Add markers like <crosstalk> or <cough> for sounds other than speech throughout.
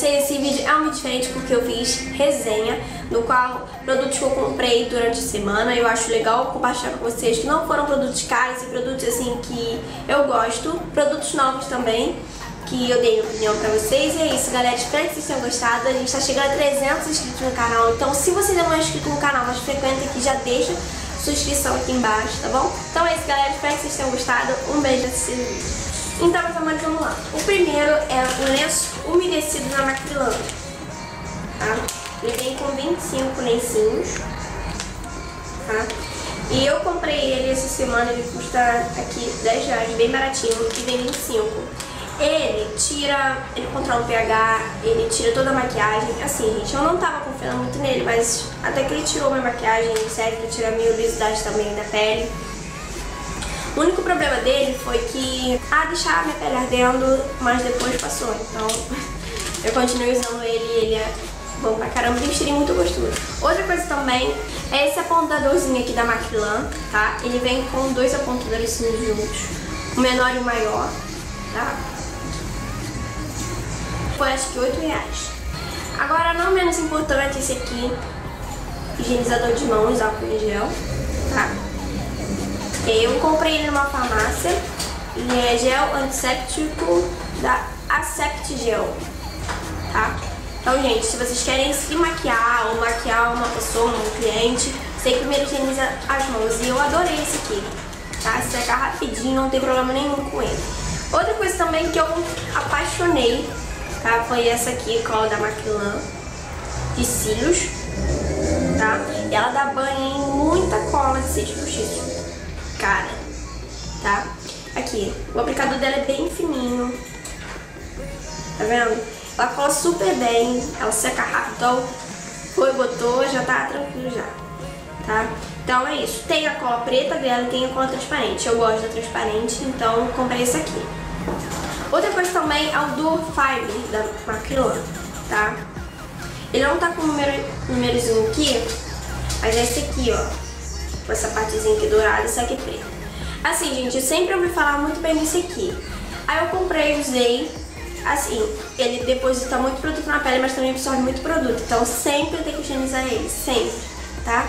vocês, esse vídeo é um vídeo diferente porque eu fiz resenha, no qual produtos que eu comprei durante a semana. Eu acho legal compartilhar com vocês que não foram produtos caros e produtos assim que eu gosto. Produtos novos também, que eu dei opinião pra vocês. E é isso, galera. Espero que vocês tenham gostado. A gente tá chegando a 300 inscritos no canal. Então, se você ainda não é inscrito no canal, mas frequenta aqui, já deixa sua inscrição aqui embaixo, tá bom? Então é isso, galera. Espero que vocês tenham gostado. Um beijo nesse vídeo. Então, meus amores, vamos lá. O primeiro é o lenço umedecido na Macrylan. Tá? Ele vem com 25 lencinhos. Tá? E eu comprei ele essa semana, ele custa aqui 10 reais, bem baratinho, e vem 25. Ele tira, ele controla o pH, ele tira toda a maquiagem. Assim, gente, eu não tava confiando muito nele, mas até que ele tirou minha maquiagem, serve pra tirar minha oleosidade também da pele. O único problema dele foi que, ah, deixava minha pele ardendo, mas depois passou. Então, <laughs> eu continuei usando ele e ele é bom pra caramba, tem um cheirinho muito gostoso. Outra coisa também é esse apontadorzinho aqui da Macrylan, tá? Ele vem com dois apontadores juntos, o menor e o maior, tá? Foi acho que 8 reais. Agora, não menos importante, esse aqui, higienizador de mãos, álcool em gel, tá? Eu comprei ele numa farmácia e é gel antisséptico da Acept Gel, tá? Então, gente, se vocês querem se maquiar ou maquiar uma pessoa, um cliente, você primeiro higieniza as mãos. E eu adorei esse aqui, tá? Secar rapidinho, não tem problema nenhum com ele. Outra coisa também que eu apaixonei, tá? Foi essa aqui, cola da Macrylan, de cílios, tá? E ela dá banho em muita cola de cílios postiços cara, tá? Aqui, o aplicador dela é bem fininho, tá vendo? Ela cola super bem, ela seca rápido, então foi, botou, já tá tranquilo já, tá? Então é isso, tem a cola preta dela e tem a cola transparente, eu gosto da transparente, então comprei esse aqui. Outra coisa também é o Dual Fiber da Macrylan, tá? Ele não tá com o número, númerozinho aqui, mas é esse aqui, ó com essa partezinha aqui dourada, isso aqui preto. Assim, gente, eu sempre ouvi falar muito bem desse aqui. Aí eu comprei, usei, assim, ele deposita muito produto na pele, mas também absorve muito produto. Então sempre tem que higienizar ele, sempre, tá?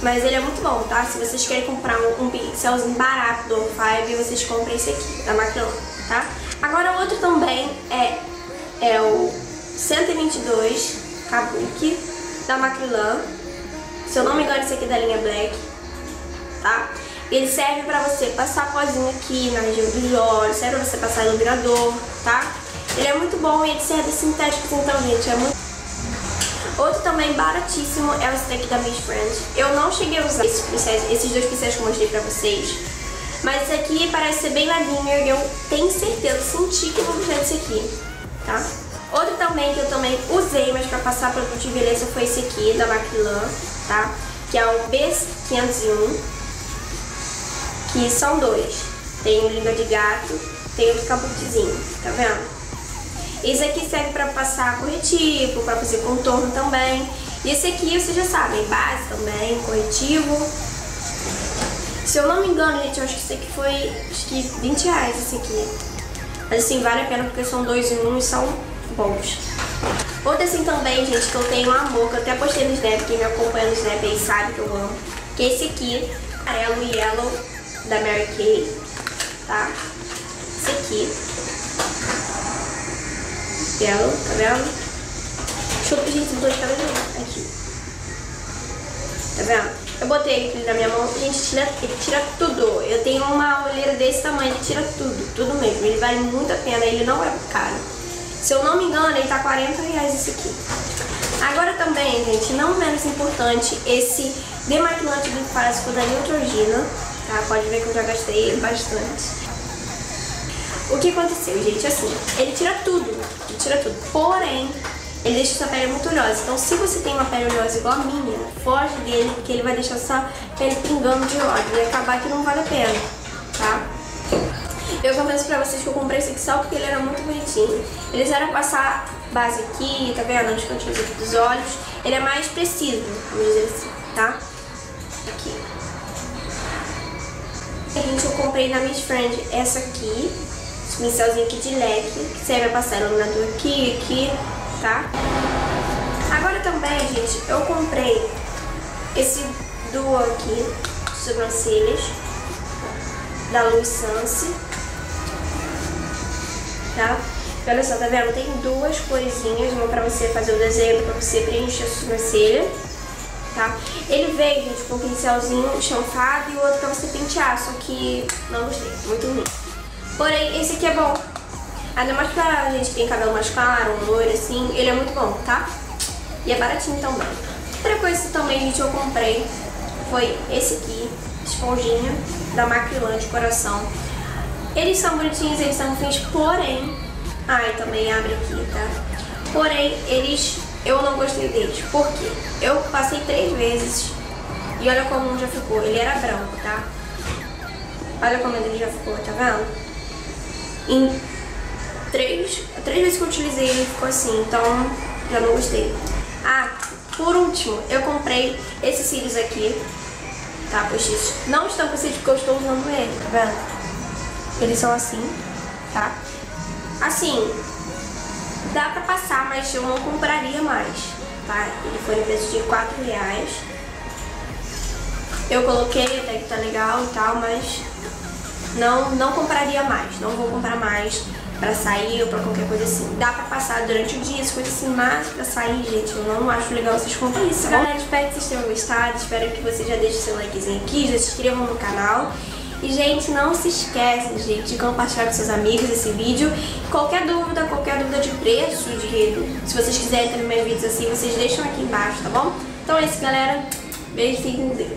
Mas ele é muito bom, tá? Se vocês querem comprar um, um pixelzinho barato do Five, vocês comprem esse aqui, da Macron, tá? Agora o outro também é, é o 122 Kabuki, da Macrylan. Se eu não me engano, esse aqui é da linha Black, tá? Ele serve pra você passar pozinho aqui na região dos olhos, serve pra você passar iluminador, tá? Ele é muito bom e ele serve sintético, então, gente, é muito... Outro também baratíssimo é esse daqui da Miss Friend. Eu não cheguei a usar esses, pincéis, esses dois pincéis que eu mostrei pra vocês, mas esse aqui parece ser bem levinho e eu tenho certeza, senti que eu vou gostar desse aqui, tá? Outro também que eu também usei, mas pra passar produto de beleza foi esse aqui, da Macrylan, tá? Que é o B501, que são dois. Tem o língua de gato, tem o cabutezinho, tá vendo? Esse aqui serve pra passar corretivo, pra fazer contorno também. E esse aqui, vocês já sabem, base também, corretivo. Se eu não me engano, gente, eu acho que esse aqui foi, acho que 20 reais esse aqui. Mas assim, vale a pena porque são dois em um e são Outro assim também, gente, que eu tenho amor, que eu até postei no Snap, quem me acompanha no Snap aí sabe que eu amo. Que é esse aqui, amarelo e yellow, da Mary Kay, tá? Esse aqui. Yellow, tá vendo? Chupa, gente, não tô de cabelo aqui. Tá vendo? Eu botei ele na minha mão, gente, tira, ele tira tudo. Eu tenho uma olheira desse tamanho, ele tira tudo, tudo mesmo. Ele vale muito a pena, ele não é caro. Se eu não me engano, ele tá 40 reais esse aqui. Agora também, gente, não menos importante, esse demaquilante bifásico da Neutrogena, tá? Pode ver que eu já gastei ele bastante. O que aconteceu, gente? Assim, ele tira tudo, ele tira tudo. Porém, ele deixa sua pele muito oleosa. Então, se você tem uma pele oleosa igual a minha, foge dele, porque ele vai deixar sua pele pingando de óleo e acabar que não vale a pena? Eu confesso pra vocês que eu comprei esse aqui só porque ele era muito bonitinho. Eles eram passar base aqui, tá vendo? Nos cantinhos aqui dos olhos. Ele é mais preciso, vamos dizer assim, tá? Aqui. Gente, eu comprei na Miss Friend essa aqui. pincelzinho aqui de leque, que serve pra passar iluminador aqui, aqui, tá? Agora também, gente, eu comprei esse duo aqui, sobrancelhas, da Louis Sansi, tá? Olha só, tá vendo? Tem duas coisinhas, uma pra você fazer o desenho, pra você preencher a sobrancelha, tá? Ele veio, gente, com um pincelzinho chanfado e o outro pra você pentear, só que não gostei, muito ruim. Porém, esse aqui é bom. Ainda mais pra gente que tem cabelo mais claro, um loiro assim, ele é muito bom, tá? E é baratinho também. Outra coisa também, gente, eu comprei foi esse aqui, esponjinha da Macrylan de coração. Eles são bonitinhos, eles são fins, porém... Ai, também abre aqui, tá? Porém, eles... Eu não gostei deles. Por quê? Eu passei três vezes e olha como um já ficou. Ele era branco, tá? Olha como ele já ficou, tá vendo? Em três, três vezes que eu utilizei ele ficou assim, então já não gostei. Ah, por último, eu comprei esses cílios aqui, tá, postiços. Não estão com cílios porque eu estou usando ele, tá vendo? Eles são assim, tá? Assim, dá pra passar, mas eu não compraria mais, tá? Ele foi no preço de 4 reais. Eu coloquei até que tá legal e tal, mas não, não compraria mais, não vou comprar mais pra sair ou pra qualquer coisa assim. Dá pra passar durante o dia, as coisas assim, mas pra sair, gente, eu não acho legal vocês comprarem isso, tá galera. Espero que vocês tenham gostado, espero que vocês já deixem seu likezinho aqui, já se inscrevam no canal. E, gente, não se esquece, gente, de compartilhar com seus amigos esse vídeo. Qualquer dúvida, qualquer dúvida de preço, de se vocês quiserem ter meus vídeos assim, vocês deixam aqui embaixo, tá bom? Então é isso, galera. Beijo, fiquem com Deus.